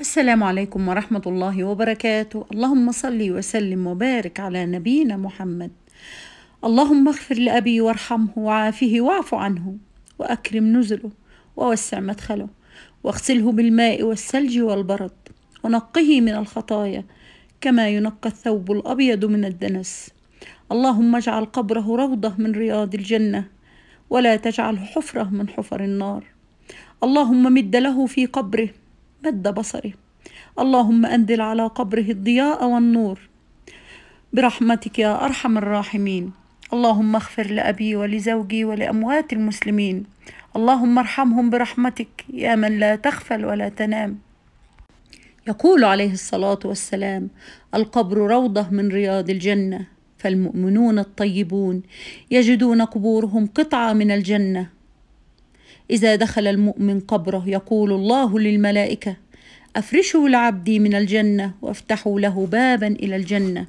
السلام عليكم ورحمة الله وبركاته. اللهم صل وسلم وبارك على نبينا محمد. اللهم اغفر لأبي وارحمه وعافه واعف عنه وأكرم نزله ووسع مدخله واغسله بالماء والثلج والبرد ونقه من الخطايا كما ينقى الثوب الأبيض من الدنس. اللهم اجعل قبره روضة من رياض الجنة ولا تجعله حفرة من حفر النار. اللهم مد له في قبره مد بصره اللهم أنزل على قبره الضياء والنور. برحمتك يا أرحم الراحمين. اللهم اغفر لأبي ولزوجي ولأموات المسلمين. اللهم ارحمهم برحمتك يا من لا تغفل ولا تنام. يقول عليه الصلاة والسلام القبر روضة من رياض الجنة فالمؤمنون الطيبون يجدون قبورهم قطعة من الجنة. إذا دخل المؤمن قبره يقول الله للملائكة أفرشوا لعبدي من الجنة وافتحوا له بابا إلى الجنة.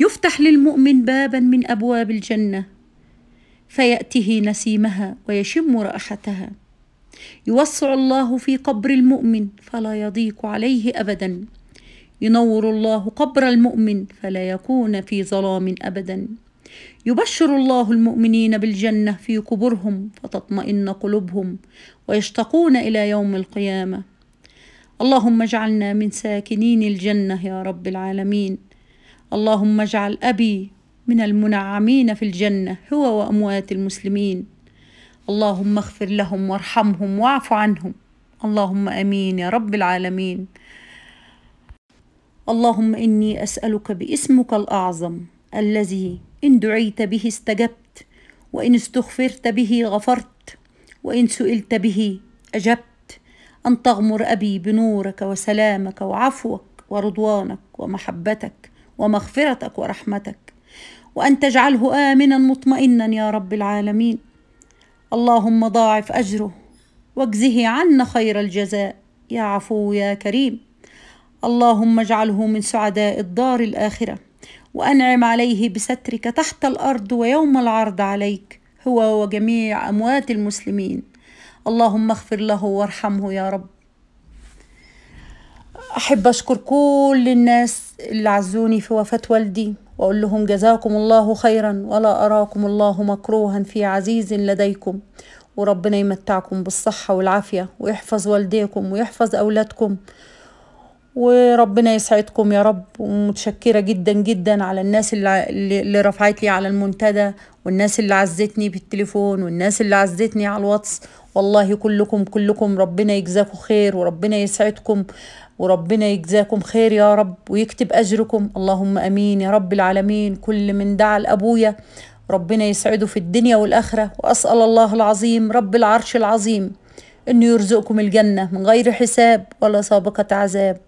يفتح للمؤمن بابا من أبواب الجنة. فيأته نسيمها ويشم رائحتها يوسع الله في قبر المؤمن فلا يضيق عليه ابدا. ينور الله قبر المؤمن فلا يكون في ظلام ابدا. يبشر الله المؤمنين بالجنة في قبورهم فتطمئن قلوبهم ويشتقون إلى يوم القيامة. اللهم اجعلنا من ساكنين الجنة يا رب العالمين. اللهم اجعل أبي من المنعمين في الجنة هو وأموات المسلمين. اللهم اغفر لهم وارحمهم واعف عنهم. اللهم آمين يا رب العالمين. اللهم إني أسألك باسمك الأعظم الذي إن دعيت به استجبت وإن استغفرت به غفرت وإن سئلت به أجبت. أن تغمر أبي بنورك وسلامك وعفوك ورضوانك ومحبتك ومغفرتك ورحمتك وأن تجعله آمنا مطمئنا يا رب العالمين. اللهم ضاعف أجره واجزه عنا خير الجزاء. يا عفو يا كريم. اللهم اجعله من سعداء الدار الآخرة. وأنعم عليه بسترك تحت الأرض ويوم العرض عليك هو وجميع أموات المسلمين. اللهم اغفر له وارحمه يا رب. أحب أشكر كل الناس اللي عزوني في وفاة والدي وأقول لهم جزاكم الله خيرا ولا أراكم الله مكروها في عزيز لديكم. وربنا يمتعكم بالصحة والعافية ويحفظ والديكم ويحفظ أولادكم. وربنا يسعدكم يا رب. ومتشكرة جدا جدا على الناس اللي, اللي رفعت لي على المنتدى والناس اللي عزتني بالتليفون والناس اللي عزتني على الواتس. والله كلكم كلكم ربنا يجزاكم خير وربنا يسعدكم وربنا يجزاكم خير يا رب ويكتب أجركم. اللهم أمين يا رب العالمين. كل من دعا لأبويا ربنا يسعده في الدنيا والآخرة. وأسأل الله العظيم رب العرش العظيم أنه يرزقكم الجنة من غير حساب ولا سابقة عذاب.